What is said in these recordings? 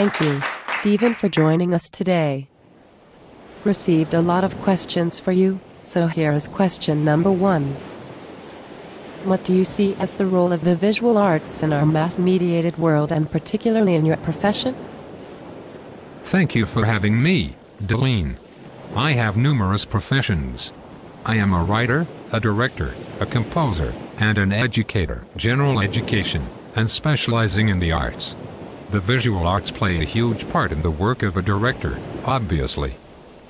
Thank you, Stephen, for joining us today. Received a lot of questions for you, so here is question number one. What do you see as the role of the visual arts in our mass mediated world and particularly in your profession? Thank you for having me, Dalene. I have numerous professions. I am a writer, a director, a composer, and an educator, general education, and specializing in the arts. The visual arts play a huge part in the work of a director, obviously.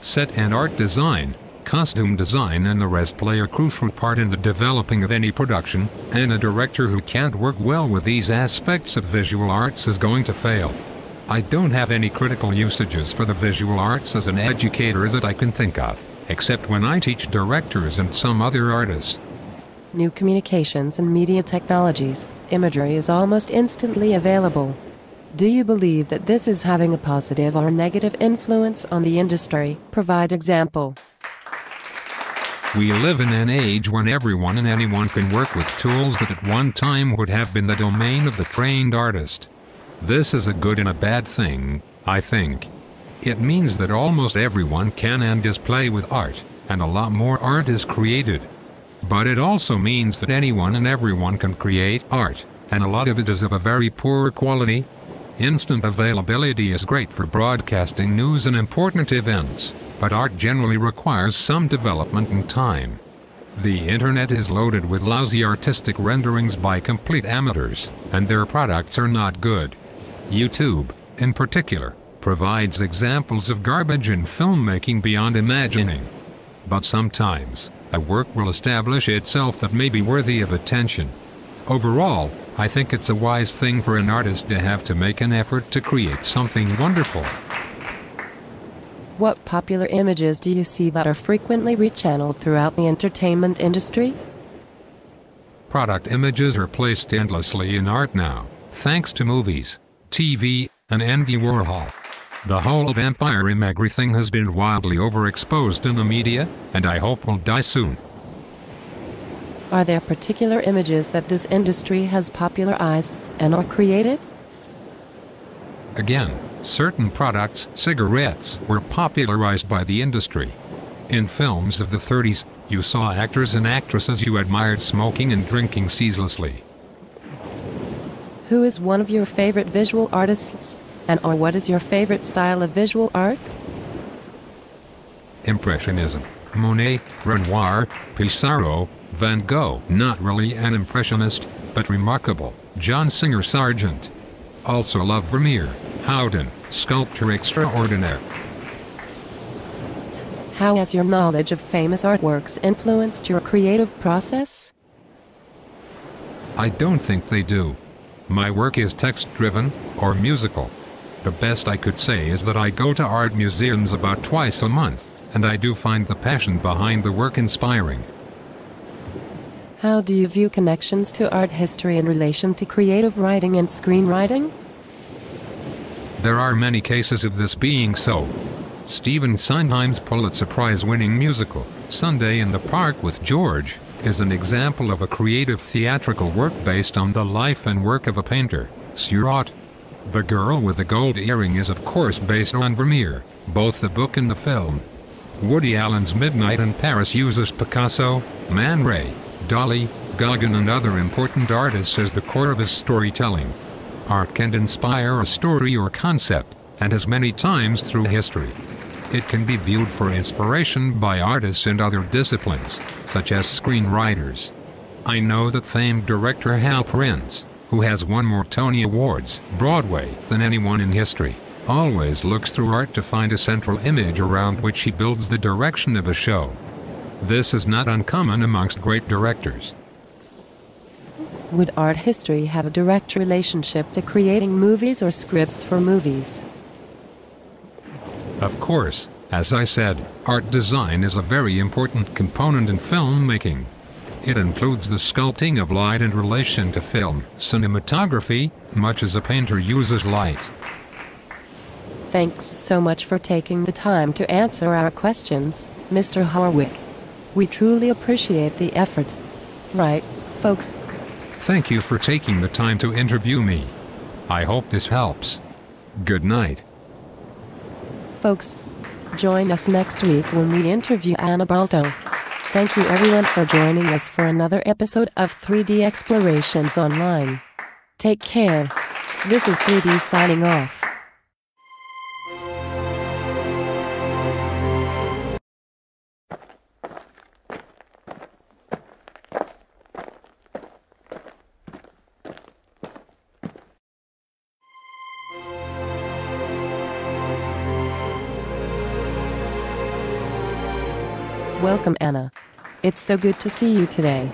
Set and art design, costume design and the rest play a crucial part in the developing of any production, and a director who can't work well with these aspects of visual arts is going to fail. I don't have any critical usages for the visual arts as an educator that I can think of, except when I teach directors and some other artists. New communications and media technologies, imagery is almost instantly available. Do you believe that this is having a positive or negative influence on the industry? Provide example. We live in an age when everyone and anyone can work with tools that at one time would have been the domain of the trained artist. This is a good and a bad thing, I think. It means that almost everyone can and does play with art, and a lot more art is created. But it also means that anyone and everyone can create art, and a lot of it is of a very poor quality. Instant availability is great for broadcasting news and important events but art generally requires some development and time. The internet is loaded with lousy artistic renderings by complete amateurs, and their products are not good. YouTube, in particular, provides examples of garbage in filmmaking beyond imagining. But sometimes, a work will establish itself that may be worthy of attention. Overall, I think it's a wise thing for an artist to have to make an effort to create something wonderful. What popular images do you see that are frequently rechanneled throughout the entertainment industry? Product images are placed endlessly in art now, thanks to movies, TV, and Andy Warhol. The whole vampire imagery thing has been wildly overexposed in the media, and I hope will die soon. Are there particular images that this industry has popularized and or created? Again, certain products, cigarettes, were popularized by the industry. In films of the 30s, you saw actors and actresses you admired smoking and drinking ceaselessly. Who is one of your favorite visual artists, and or what is your favorite style of visual art? Impressionism. Monet, Renoir, Pissarro, Van Gogh. Not really an impressionist, but remarkable. John Singer Sargent. Also love Vermeer. Rodin, sculptor extraordinaire. How has your knowledge of famous artworks influenced your creative process? I don't think they do. My work is text-driven, or musical. The best I could say is that I go to art museums about twice a month, and I do find the passion behind the work inspiring. How do you view connections to art history in relation to creative writing and screenwriting? There are many cases of this being so. Stephen Sondheim's Pulitzer Prize-winning musical, Sunday in the Park with George, is an example of a creative theatrical work based on the life and work of a painter, Seurat. The Girl with the Gold Earring is of course based on Vermeer, both the book and the film. Woody Allen's Midnight in Paris uses Picasso, Man Ray, Dali, Gauguin and other important artists as the core of his storytelling. Art can inspire a story or concept, and as many times through history. It can be viewed for inspiration by artists in other disciplines, such as screenwriters. I know that famed director Hal Prince, who has won more Tony Awards, Broadway, than anyone in history, always looks through art to find a central image around which he builds the direction of a show. This is not uncommon amongst great directors. Would art history have a direct relationship to creating movies or scripts for movies? Of course, as I said, art design is a very important component in filmmaking. It includes the sculpting of light in relation to film, cinematography, much as a painter uses light. Thanks so much for taking the time to answer our questions, Mr. Harwick. We truly appreciate the effort. Right, folks? Thank you for taking the time to interview me. I hope this helps. Good night. Folks, join us next week when we interview Anna Balto. Thank you everyone for joining us for another episode of 3D Explorations Online. Take care. This is 3D signing off. Welcome, Anna. It's so good to see you today.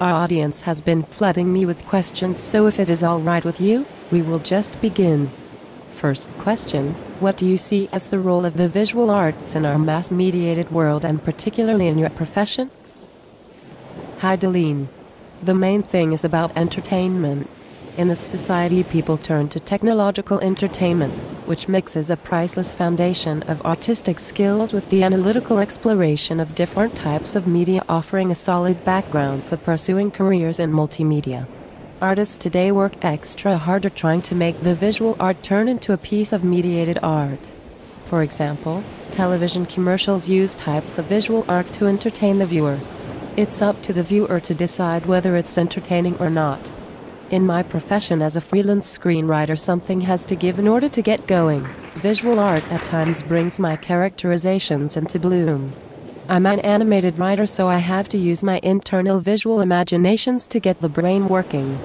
Our audience has been flooding me with questions, so if it is all right with you, we will just begin. First question What do you see as the role of the visual arts in our mass mediated world and particularly in your profession? Hi, Dalene. The main thing is about entertainment. In this society, people turn to technological entertainment, which mixes a priceless foundation of artistic skills with the analytical exploration of different types of media, offering a solid background for pursuing careers in multimedia. Artists today work extra harder trying to make the visual art turn into a piece of mediated art. For example, television commercials use types of visual arts to entertain the viewer. It's up to the viewer to decide whether it's entertaining or not. In my profession as a freelance screenwriter, something has to give in order to get going. Visual art at times brings my characterizations into bloom. I'm an animated writer, so I have to use my internal visual imaginations to get the brain working.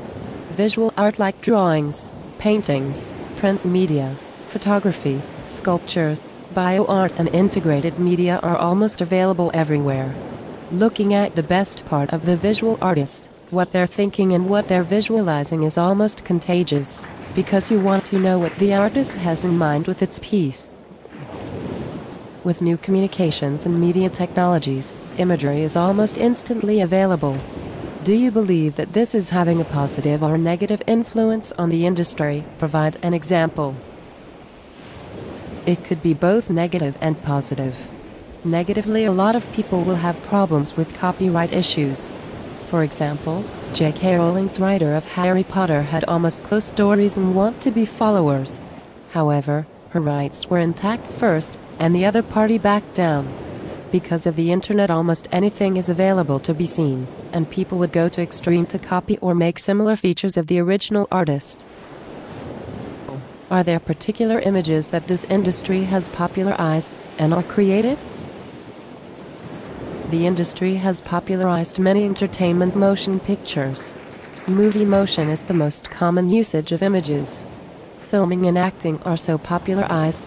Visual art like drawings, paintings, print media, photography, sculptures, bio art, and integrated media are almost available everywhere. Looking at the best part of the visual artist, what they're thinking and what they're visualizing is almost contagious, because you want to know what the artist has in mind with its piece. With new communications and media technologies, imagery is almost instantly available. Do you believe that this is having a positive or negative influence on the industry? Provide an example. It could be both negative and positive. Negatively, a lot of people will have problems with copyright issues. For example, J.K. Rowling's writer of Harry Potter had almost closed stories and want to be followers. However, her rights were intact first, and the other party backed down. Because of the internet, almost anything is available to be seen, and people would go to extreme to copy or make similar features of the original artist. Are there particular images that this industry has popularized and are created? The industry has popularized many entertainment motion pictures. Movie motion is the most common usage of images. Filming and acting are so popularized.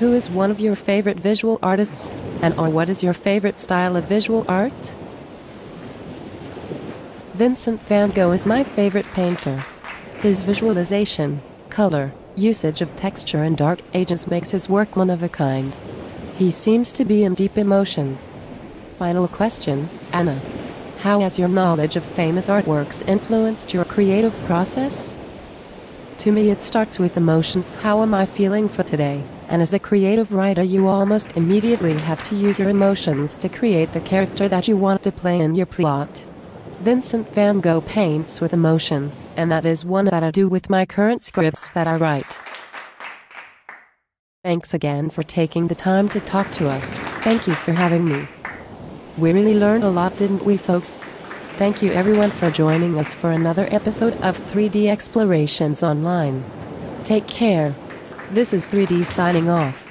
Who is one of your favorite visual artists, and or what is your favorite style of visual art? Vincent van Gogh is my favorite painter. His visualization, color, usage of texture and dark agents makes his work one of a kind. He seems to be in deep emotion. Final question, Anna. How has your knowledge of famous artworks influenced your creative process? To me, it starts with emotions. How am I feeling for today? And as a creative writer, you almost immediately have to use your emotions to create the character that you want to play in your plot. Vincent van Gogh paints with emotion, and that is one that I do with my current scripts that I write. Thanks again for taking the time to talk to us. Thank you for having me. We really learned a lot, didn't we, folks? Thank you everyone for joining us for another episode of 3D Explorations Online. Take care. This is 3D signing off.